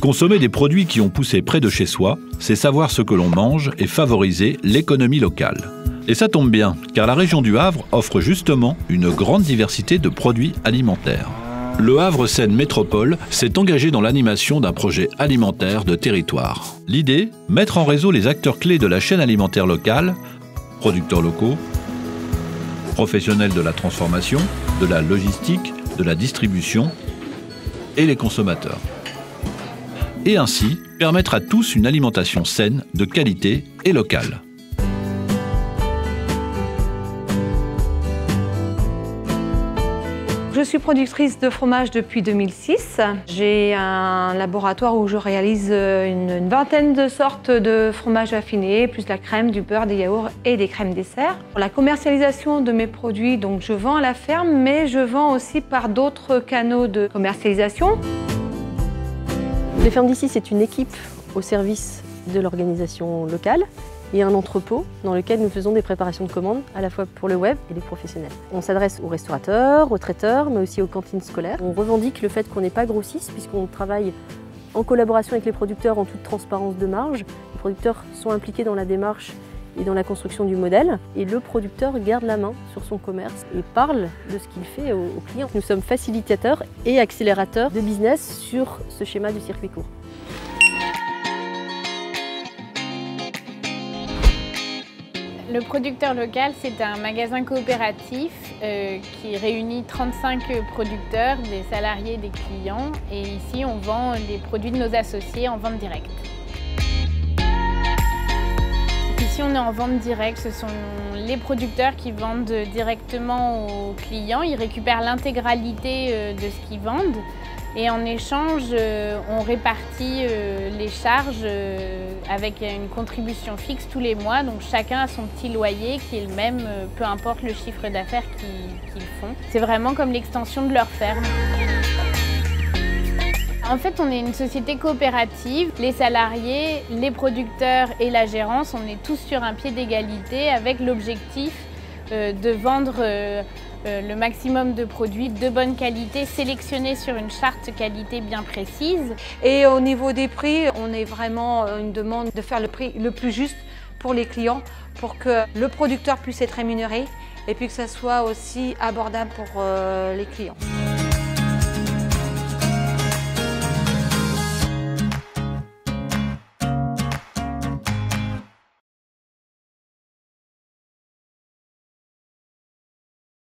Consommer des produits qui ont poussé près de chez soi, c'est savoir ce que l'on mange et favoriser l'économie locale. Et ça tombe bien, car la région du Havre offre justement une grande diversité de produits alimentaires. Le Havre Seine Métropole s'est engagé dans l'animation d'un projet alimentaire de territoire. L'idée Mettre en réseau les acteurs clés de la chaîne alimentaire locale, producteurs locaux, professionnels de la transformation, de la logistique, de la distribution et les consommateurs. Et ainsi permettre à tous une alimentation saine, de qualité et locale. Je suis productrice de fromage depuis 2006. J'ai un laboratoire où je réalise une, vingtaine de sortes de fromages affinés, plus la crème, du beurre, des yaourts et des crèmes dessert. Pour la commercialisation de mes produits, donc je vends à la ferme, mais je vends aussi par d'autres canaux de commercialisation. Les fermes d'ici, c'est une équipe au service de l'organisation locale et un entrepôt dans lequel nous faisons des préparations de commandes à la fois pour le web et les professionnels. On s'adresse aux restaurateurs, aux traiteurs, mais aussi aux cantines scolaires. On revendique le fait qu'on n'est pas grossiste puisqu'on travaille en collaboration avec les producteurs en toute transparence de marge. Les producteurs sont impliqués dans la démarche et dans la construction du modèle. Et le producteur garde la main sur son commerce et parle de ce qu'il fait aux clients. Nous sommes facilitateurs et accélérateurs de business sur ce schéma du circuit court. Le producteur local, c'est un magasin coopératif euh, qui réunit 35 producteurs, des salariés, des clients. Et ici, on vend les produits de nos associés en vente directe. On est en vente directe. Ce sont les producteurs qui vendent directement aux clients. Ils récupèrent l'intégralité euh, de ce qu'ils vendent. Et en échange, euh, on répartit euh, les charges avec une contribution fixe tous les mois. Donc chacun a son petit loyer qui est le même, peu importe le chiffre d'affaires qu'ils font. C'est vraiment comme l'extension de leur ferme. En fait, on est une société coopérative. Les salariés, les producteurs et la gérance, on est tous sur un pied d'égalité avec l'objectif euh, de vendre euh, euh, le maximum de produits de bonne qualité sélectionnés sur une charte qualité bien précise. Et au niveau des prix, on est vraiment une demande de faire le prix le plus juste pour les clients pour que le producteur puisse être rémunéré et puis que ça soit aussi abordable pour les clients.